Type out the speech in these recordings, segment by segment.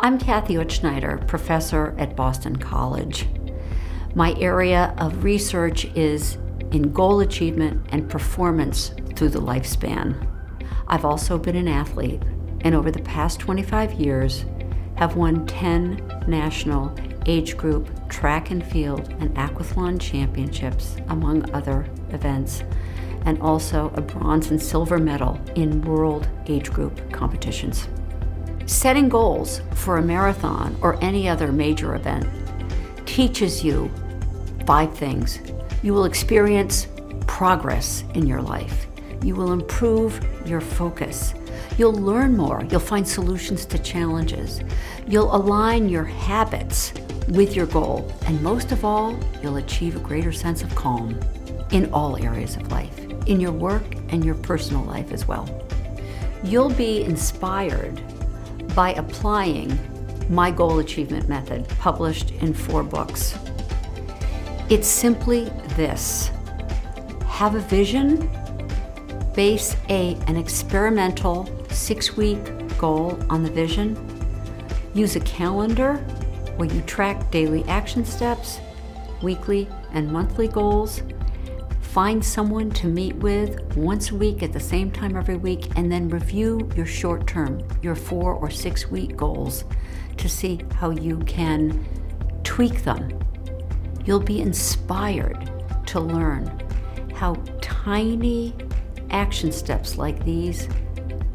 I'm Cathy Utzschneider, professor at Boston College. My area of research is in goal achievement and performance through the lifespan. I've also been an athlete, and over the past 25 years, have won 10 national age group track and field and aquathlon championships, among other events, and also a bronze and silver medal in world age group competitions. Setting goals for a marathon or any other major event teaches you five things. You will experience progress in your life. You will improve your focus. You'll learn more. You'll find solutions to challenges. You'll align your habits with your goal. And most of all, you'll achieve a greater sense of calm in all areas of life, in your work and your personal life as well. You'll be inspired by applying my goal achievement method, published in four books. It's simply this have a vision, base a, an experimental six week goal on the vision, use a calendar where you track daily action steps, weekly and monthly goals, find someone to meet with once a week at the same time every week, and then review your short term, your four or six week goals to see how you can tweak them. You'll be inspired to learn how tiny action steps like these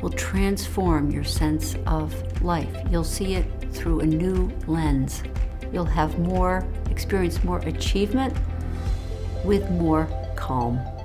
will transform your sense of life. You'll see it through a new lens. You'll have more, experience more achievement with more calm.